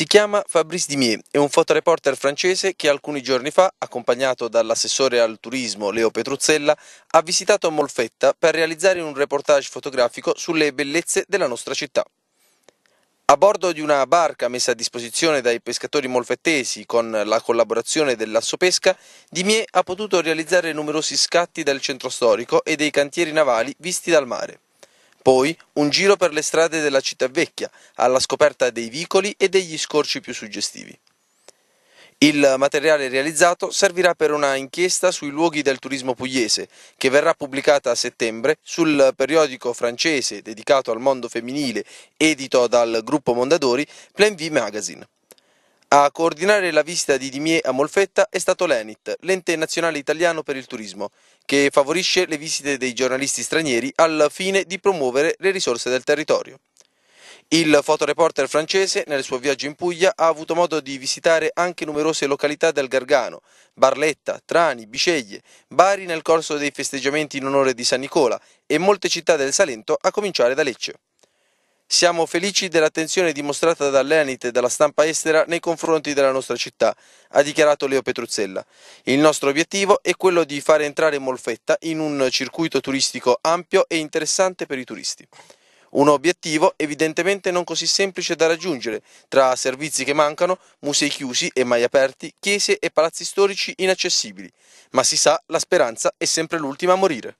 Si chiama Fabrice Dimier, è un fotoreporter francese che alcuni giorni fa, accompagnato dall'assessore al turismo Leo Petruzzella, ha visitato Molfetta per realizzare un reportage fotografico sulle bellezze della nostra città. A bordo di una barca messa a disposizione dai pescatori molfettesi con la collaborazione dell'Assopesca, Dimier ha potuto realizzare numerosi scatti del centro storico e dei cantieri navali visti dal mare. Poi un giro per le strade della città vecchia, alla scoperta dei vicoli e degli scorci più suggestivi. Il materiale realizzato servirà per una inchiesta sui luoghi del turismo pugliese, che verrà pubblicata a settembre sul periodico francese dedicato al mondo femminile edito dal gruppo Mondadori Plein V Magazine. A coordinare la visita di Dimier a Molfetta è stato l'ENIT, l'ente nazionale italiano per il turismo, che favorisce le visite dei giornalisti stranieri al fine di promuovere le risorse del territorio. Il fotoreporter francese, nel suo viaggio in Puglia, ha avuto modo di visitare anche numerose località del Gargano, Barletta, Trani, Biceglie, Bari nel corso dei festeggiamenti in onore di San Nicola e molte città del Salento, a cominciare da Lecce. Siamo felici dell'attenzione dimostrata dall'Enit e dalla stampa estera nei confronti della nostra città, ha dichiarato Leo Petruzzella. Il nostro obiettivo è quello di fare entrare Molfetta in un circuito turistico ampio e interessante per i turisti. Un obiettivo evidentemente non così semplice da raggiungere, tra servizi che mancano, musei chiusi e mai aperti, chiese e palazzi storici inaccessibili. Ma si sa, la speranza è sempre l'ultima a morire.